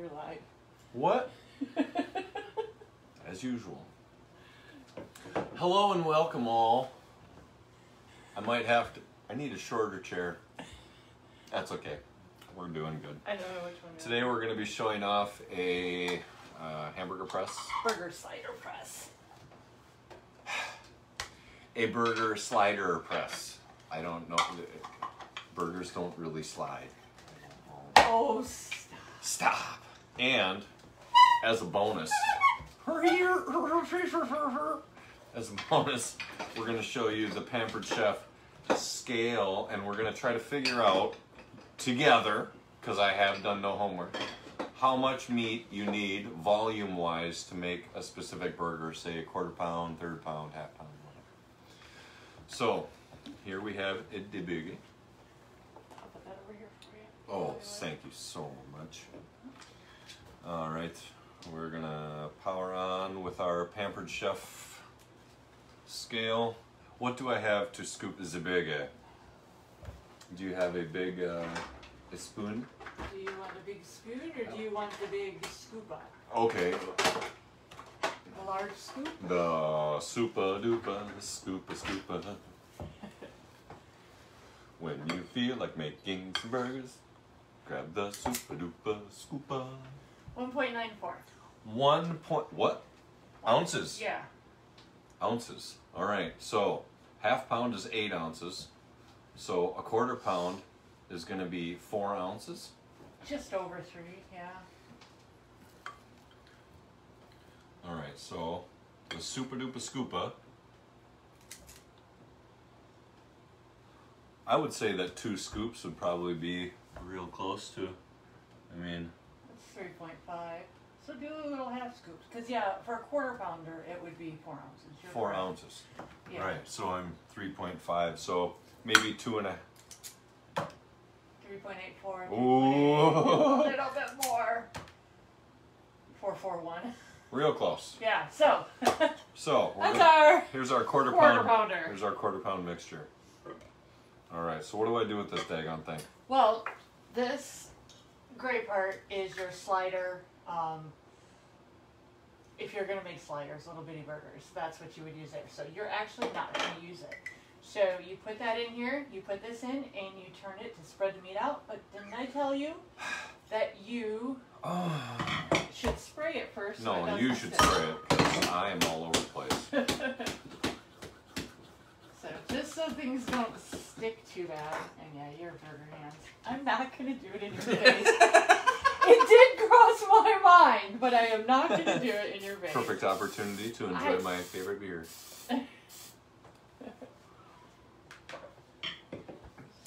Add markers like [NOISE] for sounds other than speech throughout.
You're live. What? [LAUGHS] As usual. Hello and welcome all. I might have to. I need a shorter chair. That's okay. We're doing good. I don't know which one. Today we're going to be showing off a uh, hamburger press. Burger slider press. a burger slider press. I don't know. Burgers don't really slide. Oh, stop. Stop. And as a bonus, as a bonus, we're going to show you the Pampered Chef scale, and we're going to try to figure out together, because I have done no homework, how much meat you need volume wise to make a specific burger, say a quarter pound, third pound, half pound, whatever. So, here we have a debuggy. I'll put that over here for you. Oh, thank you so much. All right, we're gonna power on with our Pampered Chef scale. What do I have to scoop the big? Do you have a big uh, a spoon? Do you want a big spoon or do you want the big scoop up? Okay, A large scoop? the super duper scooper scooper. [LAUGHS] When you feel like making some burgers, grab the super duper scooper. 1.94. One point what? Ounces. Yeah. Ounces. All right. So half pound is eight ounces. So a quarter pound is going to be four ounces. Just over three, yeah. All right. So the super duper scoopa. I would say that two scoops would probably be real close to. I mean, 3.5. So do a little half scoops. Because, yeah, for a quarter pounder, it would be four ounces. You're four correct. ounces. Yeah. Right. So I'm three point five. So maybe two and a. 3.84. Ooh. [LAUGHS] A little bit more. 441. Real close. Yeah, so [LAUGHS] So we're that's gonna- our here's our quarter, quarter pound. pounder. Here's our quarter pound mixture. All right. So what do I do with this daggone thing? Well, this gray part is your slider. Um, if you're gonna make sliders, little bitty burgers, that's what you would use there. So you're actually not gonna use it. So you put that in here, you put this in, and you turn it to spread the meat out. But didn't I tell you that you [SIGHS] should spray it first? No, you should stick? spray it. I am all over the place. [LAUGHS] So just so things don't stick too bad, and yeah, your burger hands. I'm not gonna do it in your face. [LAUGHS] it did cross my mind, but I am not gonna do it in your face. Perfect opportunity to enjoy I- my favorite beer.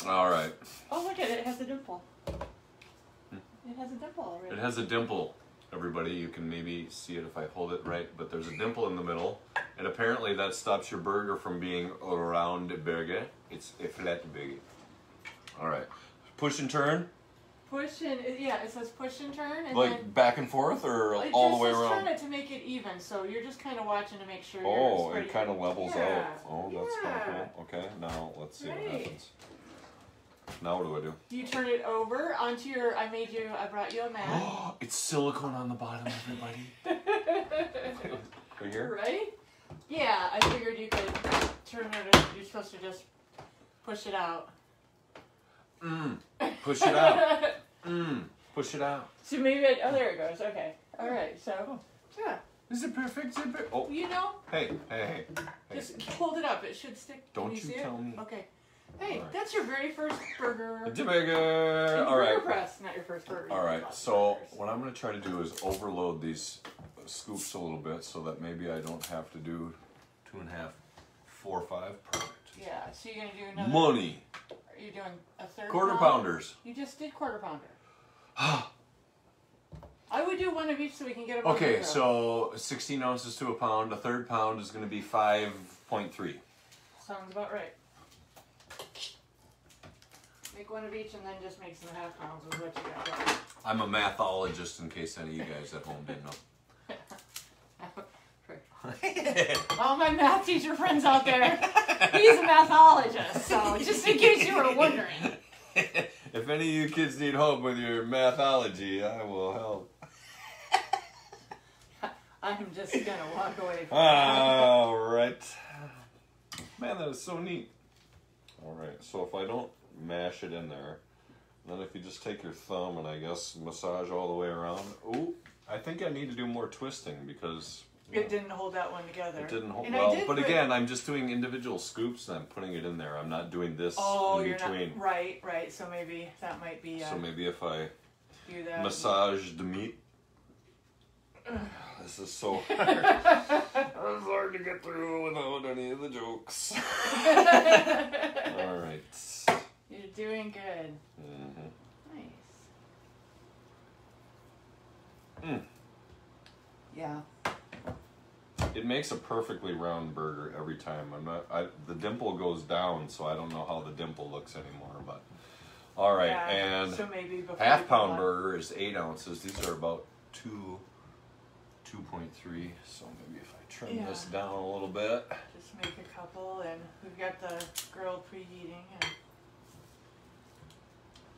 All right. Oh look at it, it has a dimple. Hmm. It has a dimple already. It has a dimple. Everybody, you can maybe see it if I hold it right, but there's a dimple in the middle, and apparently that stops your burger from being a round burger. It's a flat burger. All right. Push and turn, Push and yeah, it says push and turn, and like back and forth, or all just the way around. turn it to make it even. So you're just kind of watching to make sure. you're Oh, it kind of levels Yeah, out. Oh, that's kind of cool. Okay, now let's see what happens. Now what do I do? You turn it over onto your. I made you. I brought you a mat. Oh, [GASPS] it's silicone on the bottom, everybody. [LAUGHS] Right here? Right? Yeah, I figured you could turn it. Over. You're supposed to just push it out. Mmm. [LAUGHS] Push it out. Mmm. Push it out. so maybe. I, oh, there it goes. Okay. All right. So oh. yeah, Is it perfect? Is it per- oh, you know, hey, hey, hey. just hold it up. It should stick. Don't you you see tell it? me. Okay. Hey, right. that's your very first burger. A burger. the All burger press, not your first burger. All right. So burgers. what I'm going to try to do is overload these scoops a little bit, so that maybe I don't have to do two and a half, four, or five. Perfect. Yeah. So you're gonna do another. Money. Are you doing a third? Quarter pound? pounders. You just did quarter pounder. [SIGHS] I would do one of each so we can get them. Okay, so 16 ounces to a pound. A third pound is going to be 5.3. Sounds about right. Make one of each and then just make some half pounds with what you got. left. I'm a mathologist in case any of you guys at home didn't know. [LAUGHS] All my math teacher friends out there, he's a mathologist, so just in case you were wondering. if [LAUGHS] if any of you kids need help with your mathology, I will help. [LAUGHS] I'm just gonna walk away from All right. Man, that is so neat. All right, so if I don't mash it in there, then if you just take your thumb and I guess massage all the way around. Ooh, I think I need to do more twisting because It didn't hold that one together. it didn't hold And well. did But put- again, I'm just doing individual scoops and I'm putting it in there. I'm not doing this oh, in between. not right, right. So maybe that might be uh, So maybe if I do that. massage the meat. This is so [LAUGHS] hard. it's hard to get through without any of the jokes. [LAUGHS] All right. You're doing good. Mhm. Nice. Mm. Yeah. It makes a perfectly round burger every time. I'm not. I, the dimple goes down, so I don't know how the dimple looks anymore. But all right, yeah. and so half pound burger is eight ounces. These are about two, two point three. So maybe if I trim Yeah. this down a little bit. Just make a couple, and we've got the grilled preheating. And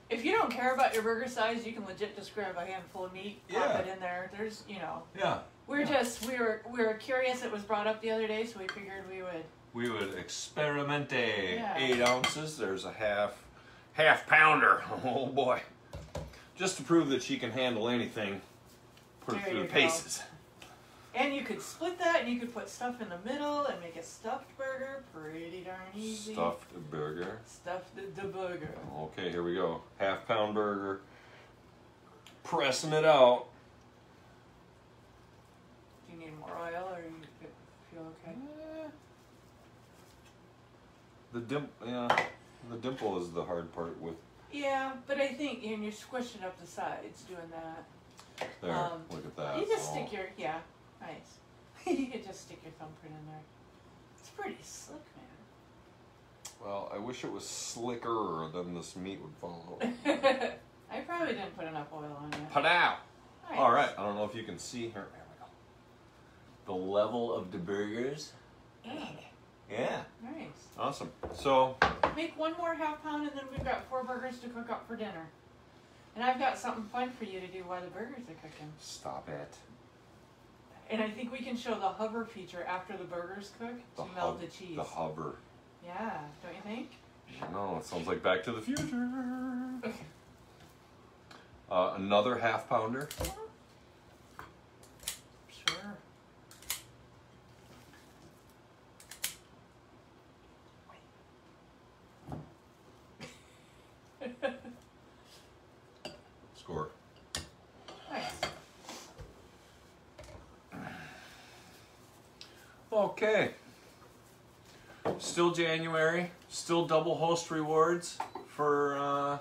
if you don't care about your burger size, you can legit just grab a handful of meat, pop it in there. There's, you know, Yeah. we're just we were we were curious. It was brought up the other day, so we figured we would. We would experimente. Yeah. Eight ounces. There's a half, half pounder. [LAUGHS] Oh boy! Just to prove that she can handle anything, put it through the go. And you could split that, and you could put stuff in the middle and make a stuffed burger. Pretty darn easy. Stuffed burger. Stuffed the, the burger. Okay, here we go. Half pound burger. Pressing it out. Do you need more oil, or you feel okay? Eh. The dim, yeah, the dimple is the hard part with Yeah, but I think and you're squishing up the sides doing that. there. Um, Look at that. You just Oh. stick your yeah, nice. [LAUGHS] you could just stick your thumbprint in there. It's pretty slick, man. Well, I wish it was slicker, then this meat would fall out. [LAUGHS] I probably didn't put enough oil on it. Put out. Nice. All right. I don't know if you can see here. There we go. The level of the burgers. Yeah. Nice. Awesome. So Make one more half pound, and then we've got four burgers to cook up for dinner. And I've got something fun for you to do while the burgers are cooking. stop it. And I think we can show the hover feature after the burgers cook The to melt the cheese. The hover. yeah, don't you think? No, it sounds like Back to the Future. Uh, another half pounder. Sure. Score. Nice. Okay. Still January. Still double host rewards for uh,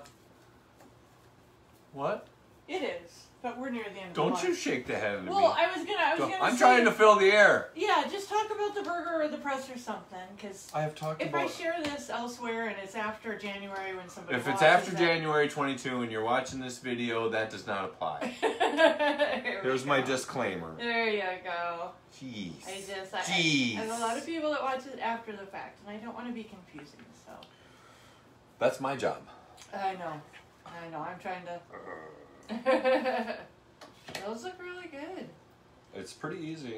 what? It is, but we're near the end Don't the you shake the head at Well, me. I was gonna. I was Don't- gonna. I'm say, trying to fill the air. Yeah, just talk about the burger or the press or something, because I have talked if I share this elsewhere and it's after January when somebody If it's after that- January 22 and you're watching this video, that does not apply. [LAUGHS] There we There's my disclaimer. There you go. Jeez. I just I, Jeez. I, there's a lot of people that watch it after the fact, and I don't want to be confusing. So That's my job. I know, I know. I'm trying to. [LAUGHS] Those look really good. It's pretty easy.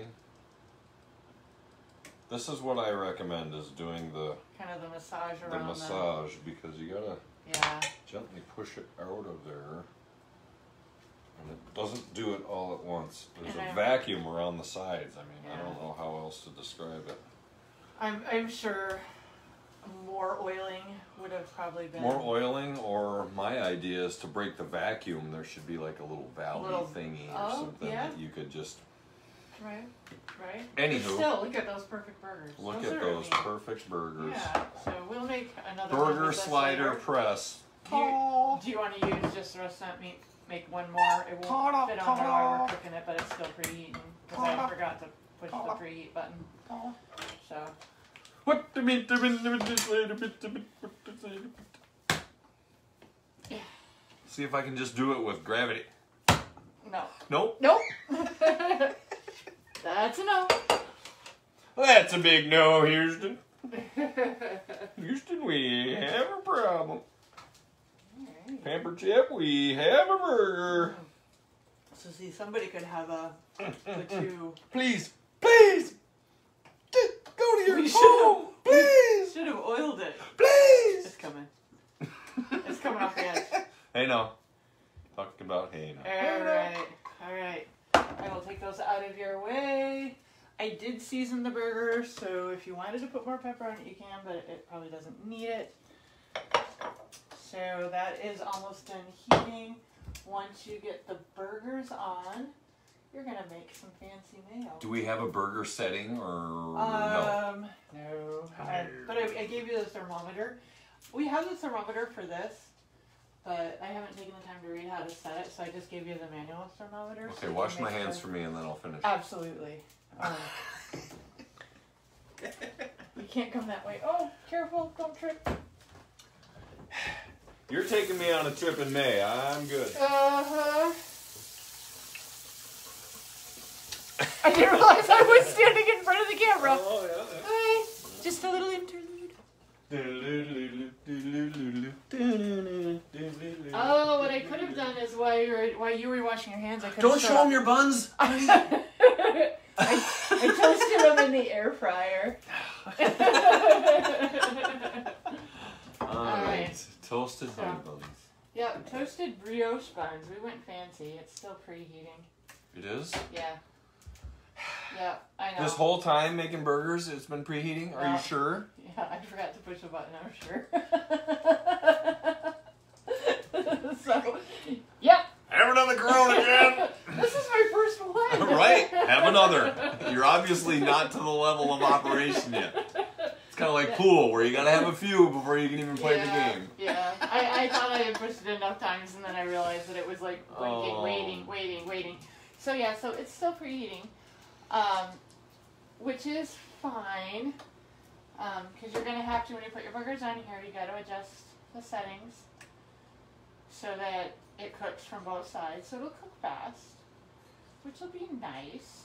This is what I recommend is doing the Kind of the massage around the massage because you gotta yeah. gently push it out of there. And it doesn't do it all at once. There's And a I- vacuum around the sides. I mean, I don't know how else to describe it. I'm I'm sure more oiling would have probably been More oiling, or my idea is to break the vacuum. There should be like a little valve Little- thingy or oh, something yeah. that you could just right, right. Anywho. Still, look at those perfect burgers. look at are, those mean, perfect burgers. Yeah. So we'll make another one Burger with this slider later. press. Do you, do you want to use just the rest of that meat? Make one more. It won't fit on there while we're cooking it, but it's still preheating because I forgot to push the preheat button. So What the? The the the. See if I can just do it with gravity. no, Nope. nope. [LAUGHS] That's a no. That's a big no, Houston. [LAUGHS] Houston, we have a problem. Alright. Pampered Chef, we have a burger. So see, somebody could have a the two. [LAUGHS] Please, please, get, go to your We home. Please, Should have oiled it. please. It's coming. It's coming off the edge. Hey, no. Talking about hey now. All right, all right. I will take those out of your way. I did season the burger, so if you wanted to put more pepper on it, you can, but it probably doesn't need it. So that is almost done heating. Once you get the burgers on, you're gonna make some fancy mayo. Do we have a burger setting or no? Um, no. I, but I, I gave you the thermometer. We have the thermometer for this, but I haven't taken the time to read how to set it, so I just gave you the manual thermometer. Okay, you wash my hands sure- for me and then I'll finish. Absolutely. Um, you can't come that way. Oh, careful! Don't trip. You're taking me on a trip in May. I'm good. Uh huh. I didn't realize I was standing in front of the camera. Oh, yeah. Hi. Just a little interlude. Oh, what I could have done is while you were while you were washing your hands, I could Don't show him your buns. [LAUGHS] I, I toasted them in the air fryer. [SIGHS] [LAUGHS] All right. right. Toasted So- honey buns. yep, toasted brioche buns. We went fancy. It's still preheating. It is? Yeah. [SIGHS] Yeah, I know. This whole time making burgers, it's been preheating? Are you sure? Yeah, I forgot to push the button. I'm sure. [LAUGHS] so, yep. Have another Corona, again. [LAUGHS] This is my first one. [LAUGHS] right. Have another. You're obviously not to the level of operation yet. It's kind of like pool, where you gotta have a few before you can even play yeah, the game. Yeah, I, I thought I had pushed it enough times, and then I realized that it was like blinking, Oh. waiting, waiting, waiting. So yeah, so it's still preheating, um, which is fine, because you're gonna have to when you put your burgers on here. You got to adjust the settings so that it cooks from both sides, so it'll cook fast, which will be nice.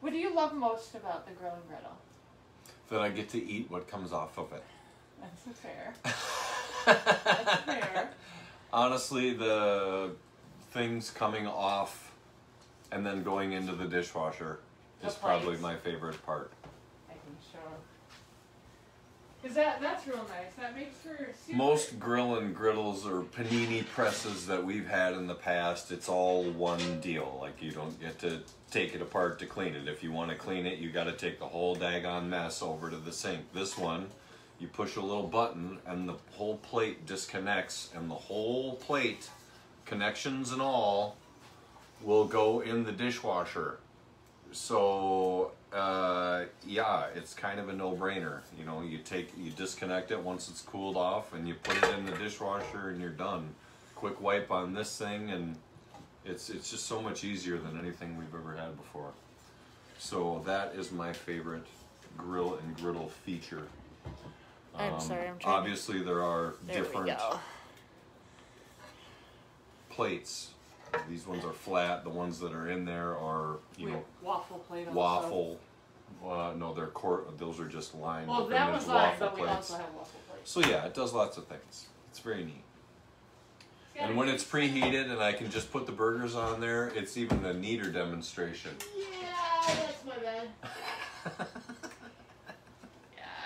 What do you love most about the grill and griddle? That I get to eat what comes off of it. That's fair. [LAUGHS] That's fair. Honestly, the things coming off and then going into the dishwasher The is probably my favorite part. I can show. Cause that that's real nice. That makes for. Most grill and griddles or panini presses that we've had in the past, it's all one deal. Like you don't get to take it apart to clean it. If you want to clean it, you got to take the whole daggone mess over to the sink. This one, you push a little button and the whole plate disconnects, and the whole plate, connections and all, will go in the dishwasher. So uh, yeah, it's kind of a no-brainer. You know, you take you disconnect it once it's cooled off, and you put it in the dishwasher, and you're done. Quick wipe on this thing, and it's it's just so much easier than anything we've ever had before. So that is my favorite grill and griddle feature. I'm Um, sorry, I'm trying Obviously, there are There different plates. These ones are flat. The ones that are in there are you We- know waffle plate. Also. waffle. Uh, no, they're cor- Those are just lined. Well, up that was waffle but we plates. also have waffle plates. So yeah, it does lots of things. It's very neat. And when it's preheated and I can just put the burgers on there, it's even a neater demonstration. Yeah, that's my bad. [LAUGHS]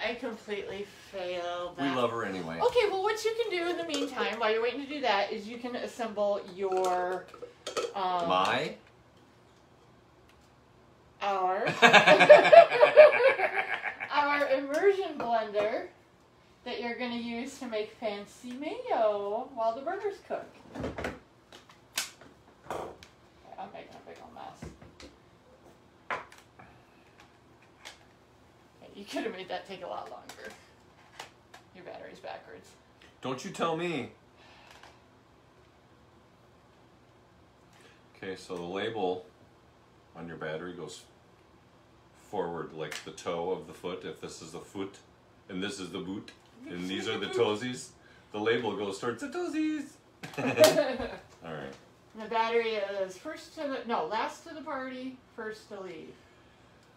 I completely failed. we love her anyway. Okay, well, what you can do in the meantime, while you're waiting to do that, is you can assemble your um, My? our [LAUGHS] [LAUGHS] our immersion blender that you're going to use to make fancy mayo while the burgers cook. Okay, I'm making a big old mess. Okay, You could have made that take a lot longer. Your battery's backwards. Don't you tell me. Okay, so the label on your battery goes forward like the toe of the foot, if this is the foot, and this is the boot, and these are the [LAUGHS] toesies. The label goes towards the toesies. [LAUGHS] [LAUGHS] Alright. The battery is first to the no, last to the party, first to leave.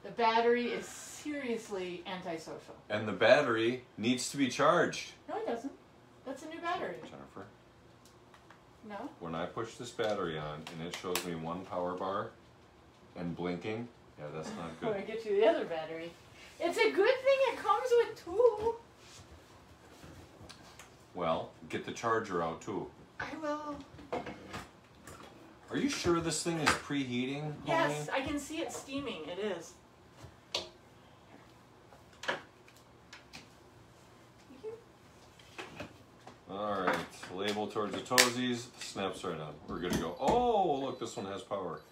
The battery is seriously antisocial. And the battery needs to be charged. No, it doesn't. That's a new battery. Jennifer, No? when I push this battery on and it shows me one power bar and blinking, yeah, that's not [LAUGHS] good. I'm gonna get you the other battery. It's a good thing it comes with two. Well, get the charger out too. I will. Are you sure this thing is preheating? Yes, I can see it steaming. It is. All right, label towards the toesies, snaps right on. We're good to go. Oh, look, this one has power. [LAUGHS]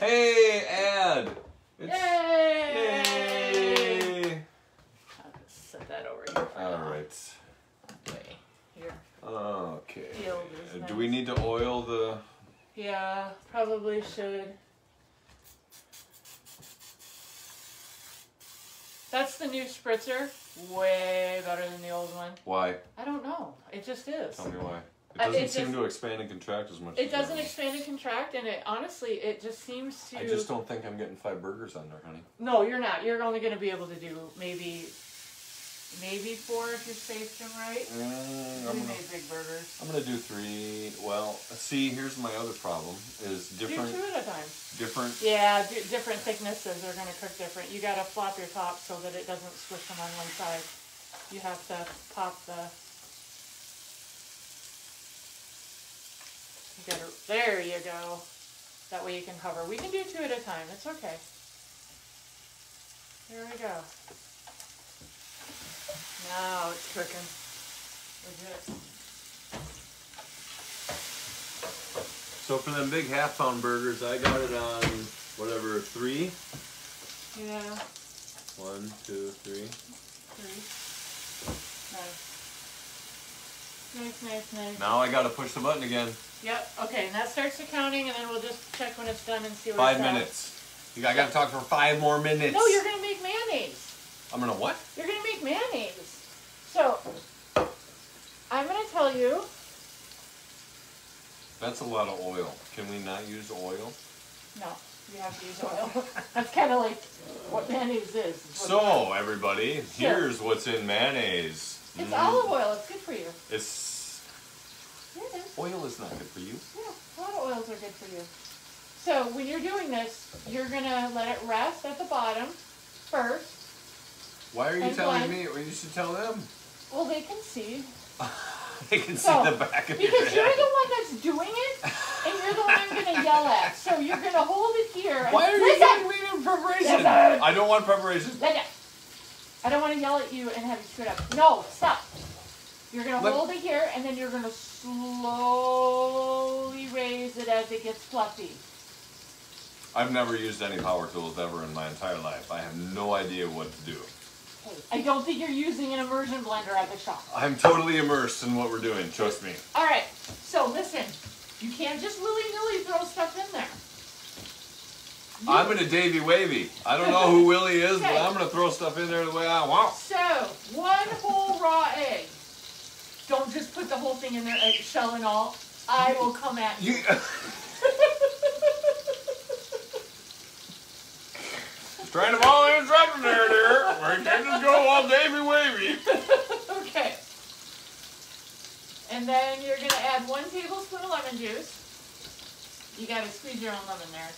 hey, ad! It's, Yay! yay! I'll just set that over here. All right. All now. right. Wait, here. Okay. Field is uh, Do we need to oil the? Yeah, probably should. That's the new spritzer. Way better than the old one. Why? I don't know. It just is. Tell me why. It Uh, doesn't it seem just- to expand and contract as much. It as doesn't other expand and contract, and it honestly, it just seems to. I just don't think I'm getting five burgers on there, honey. No, you're not. You're only going to be able to do maybe, maybe four if you spaced them right. Mm, I'm We gonna, made big burgers. I'm gonna do three. Well, see, here's my other problem: is different, Do two at a time. different. Yeah, different thicknesses are going to cook different. You got to flop your top so that it doesn't squish them on one side. You have to pop the. You got to. There you go. That way you can hover. We can do two at a time. It's okay. There we go. Now it's cooking. Legit. So for them big half pound burgers, I got it on whatever three. Yeah. One, two, three. Three. Nice. Nice, nice, nice. Now I gotta push the button again. Yep. Okay, and that starts the counting, and then we'll just check when it's done and see what Five minutes. You, I gotta talk for five more minutes. No, you're gonna make mayonnaise. I'm gonna what? You're gonna make mayonnaise. So, I'm gonna tell you. That's a lot of oil. Can we not use oil? No, you have to use oil. [LAUGHS] That's kind of like what mayonnaise is. So everybody, here's what's in mayonnaise. It's Mm, olive oil. It's good for you. It's Yeah, it is. oil is not good for you. Yeah, a lot of oils are good for you. So when you're doing this, you're gonna let it rest at the bottom first. Why are you telling one. me? Or you should tell them. Well, they can see [LAUGHS] they can see the back of your because you're the one that's doing it, and you're the one I'm gonna yell at. So you're gonna hold it here. Why are you giving me the preparation? Listen! I don't want preparation. Listen! I don't want to yell at you and have you screw it up. No, stop. You're gonna hold it here, and then you're gonna slowly raise it as it gets fluffy. I've never used any power tools ever in my entire life. I have no idea what to do. I don't think you're using an immersion blender at the shop. I'm totally immersed in what we're doing. Trust me. All right. So listen, you can't just willy nilly throw stuff in there. You- I'm gonna Davy Wavy. I don't know who [LAUGHS] Willie is, but I'm gonna throw stuff in there the way I want. So one whole raw egg. Don't just put the whole thing in there, egg shell and all. I will come at you. You. [LAUGHS] Trying to follow instructions there, dear. We can't just go all Davy Wavy. [LAUGHS] okay. And then you're gonna add one tablespoon of lemon juice. You gotta squeeze your own lemon there.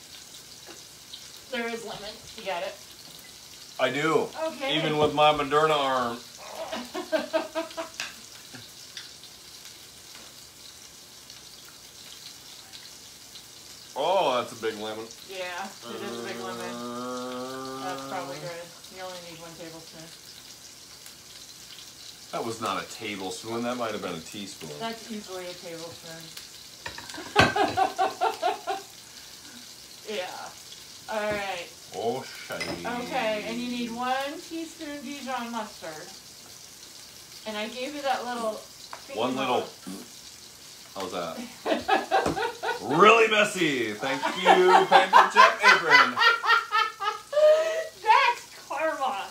There is lemon. You got it. I do. Okay. Even with my Moderna arm. [LAUGHS] Oh, that's a big lemon. yeah, it is a big lemon. Uh, That's probably good. You only need one tablespoon. That was not a tablespoon. That might have been a teaspoon. That's easily a tablespoon. [LAUGHS] yeah. All right. Oh, shiny. Okay, and you need one teaspoon Dijon mustard. And I gave you that little. One little. ball. [LAUGHS] How's that? really messy. Thank you, Pampered Chef Apron. That's karma.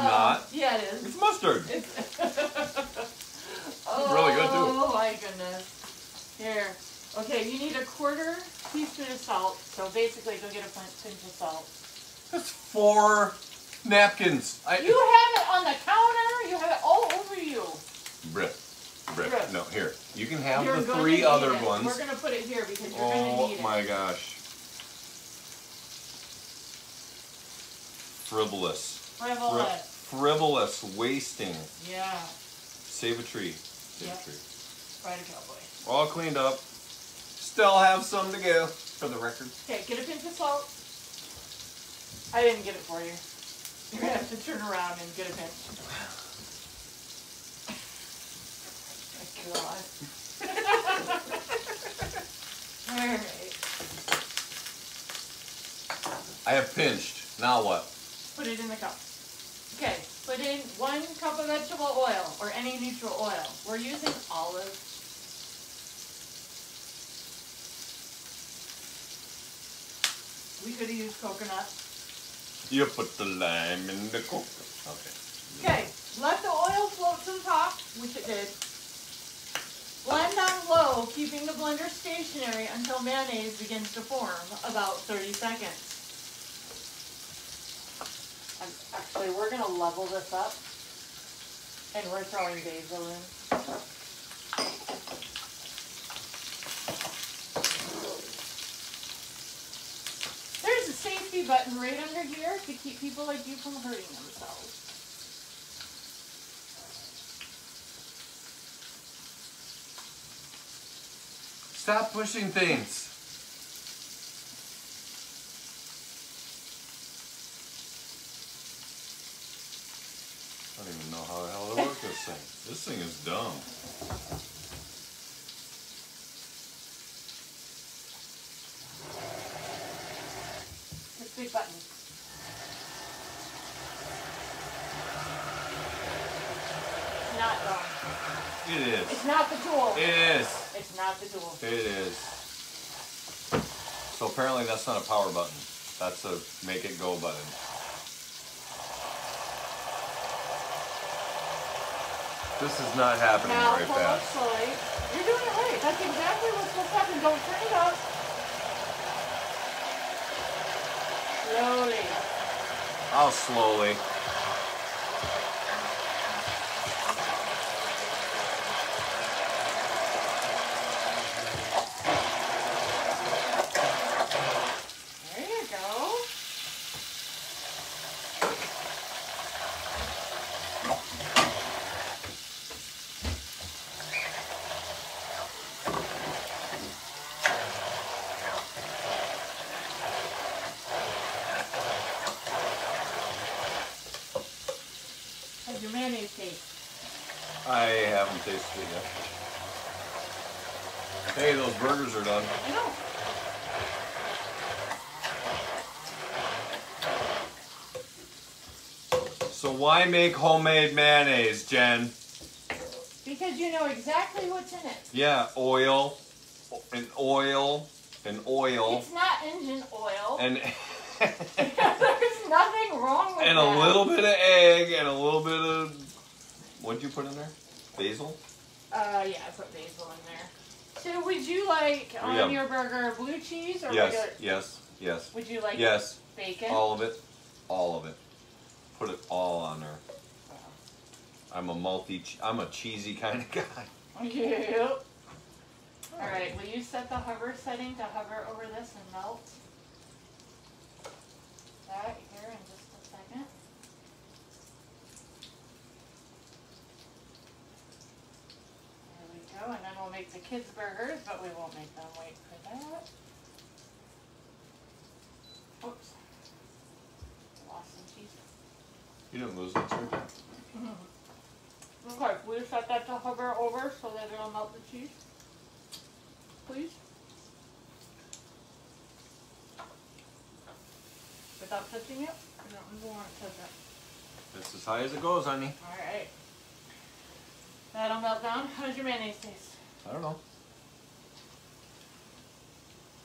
Uh, not. Yeah, it is. It's mustard. [LAUGHS] It's really good, too. Oh my goodness. Here. Okay, you need a quarter teaspoon of salt. So basically, go get a pin- pinch of salt. That's four napkins. I, You have it on the counter. You have it all over you. Brick. Brick. No, here. You can have You're the three other it. ones. We're gonna put it here because you're gonna Oh need it. Oh my gosh. Frivolous. Fri- Frivolous. Frivolous. Wasting. Yeah. Save a tree. Save Yeah. a tree. Ride a cowboy. All cleaned up. Still have some to go, for the record. Okay, get a pinch of salt. I didn't get it for you. You're gonna have to turn around and get a pinch. [LAUGHS] My God. [LAUGHS] Alright. I have pinched. Now what? Put it in the cup. Okay, put in one cup of vegetable oil or any neutral oil. We're using olive. We could have used coconut. You put the lime in the coconut. Okay. Okay, let the oil float to the top, which it did. Blend on low, keeping the blender stationary until mayonnaise begins to form, about 30 seconds. And actually, we're gonna level this up, and we're throwing basil in. There's a safety button right under here to keep people like you from hurting themselves. Stop pushing things. I don't even know how the hell to work this thing. Is dumb. This big button. It's not wrong. It is. It's not the tool. It is. It's not the tool. It is. So apparently that's not a power button. That's a make it go button. This is not happening Now very pull up fast. slowly. You're doing it right. That's exactly what's supposed to happen. Don't turn it up. Slowly. I'll slowly. There you go. How's your mayonnaise taste? I haven't tasted it yet. Hey, those burgers are done. I know. So why make homemade mayonnaise, Jen? Because you know exactly what's in it. Yeah, oil, and oil, and oil, It's not engine oil. and [LAUGHS] [LAUGHS] There's nothing wrong with and that. a little bit of egg, and a little bit of what'd you put in there? Basil. Uh, yeah, I put basil in there. So, would you like on Yeah. your burger blue cheese or Yes, regular? yes, yes, Would you like yes. bacon? All of it, all of it. Put it all on there. I'm a multi. I'm a cheesy kind of [LAUGHS] guy. Yep. All right. Will you set the hover setting to hover over this and melt? That here in just a second. There we go, and then we'll make the kids burgers, but we won't make them wait for that. Oops. Lost some cheese. You didn't lose it, sir. Okay, will you set that to hover over so that it'll melt the cheese? Please? Without touching it? I don't even want to touch it. That's as high as it goes, honey. Alright. That'll melt down. How does your mayonnaise taste? I don't know.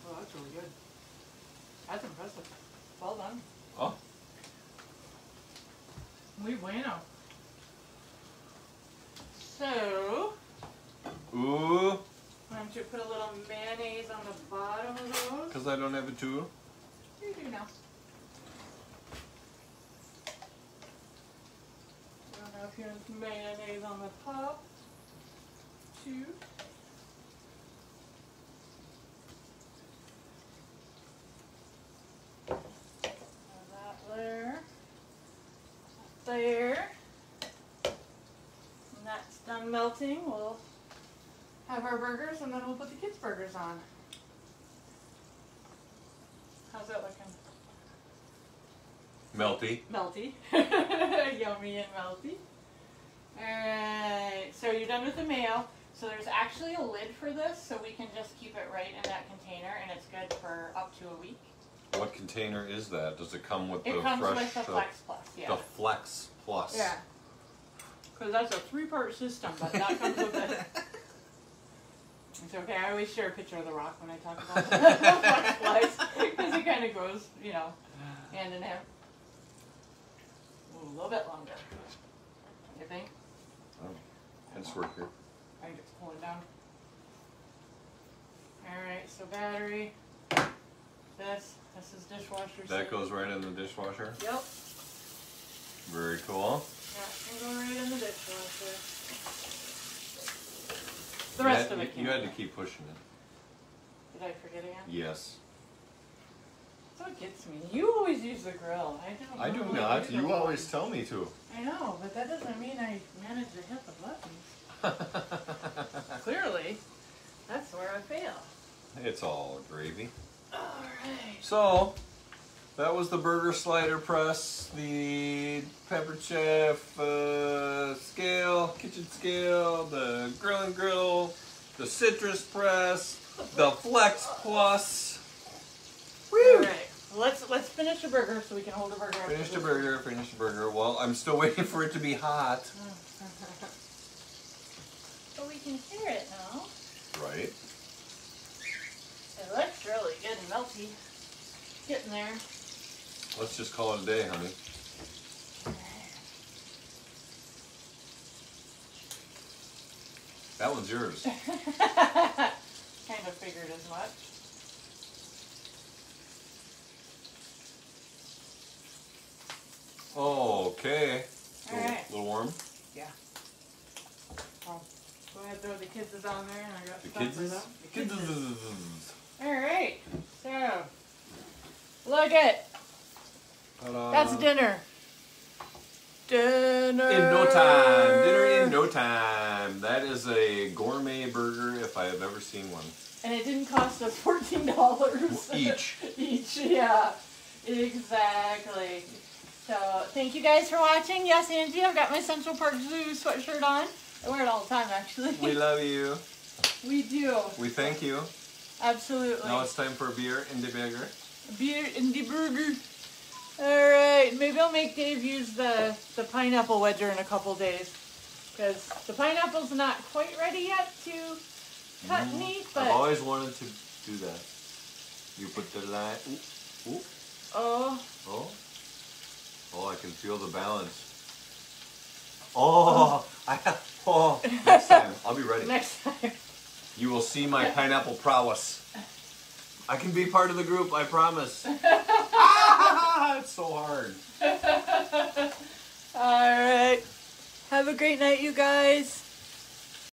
Oh, that's really good. That's impressive. Well done. Oh. Muy bueno. So, Ooh, why don't you put a little mayonnaise on the bottom of those? because I don't have a tool. You do now. I don't know if you mayonnaise on the top. two. That there. There. When that's done melting, we'll have our burgers and then we'll put the kids' burgers on. How's that looking? Melty. Melty. [LAUGHS] Yummy and melty. Alright, so you're done with the mayo. So there's actually a lid for this, so we can just keep it right in that container and it's good for up to a week. What container is that? Does it come with It the comes fresh? with the Flex Plus, yeah. The Flex Plus. Yeah. Because that's a three part system, but that comes with it. [LAUGHS] It's okay, I always share a picture of the rock when I talk about [LAUGHS] the Flex Plus, because it kind of goes, you know, hand in hand. A little bit longer. You think? It's work here. I can just pull it down. Alright, so battery. This, this is dishwasher. That goes right in the dishwasher. Yep, Very cool. that can go right in the dishwasher. The rest had- of it You had to keep pushing it. Did I forget again? Yes. That's what gets me. You always use the grill. I don't. I do not. use the You one. always tell me to. I know, but that doesn't mean I manage to hit the buttons. [LAUGHS] Clearly, that's where I fail. it's all gravy. Alright. So, that was the burger slider press, the Pampered Chef uh, scale, kitchen scale, the grill and grill, the citrus press, the flex plus. Let's let's finish the burger so we can hold the burger. Finish the burger, finish the burger. Well, I'm still [LAUGHS] waiting for it to be hot. [LAUGHS] but we can hear it now. Right. It looks really good and melty. Getting there. Let's just call it a day, honey. [LAUGHS] That one's yours. kind of figured as much. Okay. A little, Alright. little warm. Yeah. Well, go ahead throw the kids on there and I got The kids is. The kids is. Alright. So look it. That's dinner. Dinner. In no time. Dinner in no time. That is a gourmet burger if I have ever seen one. And it didn't cost us fourteen dollars Each. [LAUGHS] Each, yeah. Exactly. So thank you guys for watching. Yes, Angie, I've got my Central Park Zoo sweatshirt on. I wear it all the time actually. We [LAUGHS] love you. We do. We thank you. Absolutely. Now it's time for beer in the burger. Beer in the burger. Alright, maybe I'll make Dave use the, the pineapple wedger in a couple days. Because the pineapple's not quite ready yet to cut mm-hmm. neat, I've always wanted to do that. You put the line. Ooh, ooh, oh, oh. Oh, I can feel the balance. Oh, I oh. [LAUGHS] Next time, I'll be ready. next time. You will see my pineapple prowess. I can be part of the group, I promise. [LAUGHS] ah, it's so hard. [LAUGHS] Alright. Have a great night, you guys.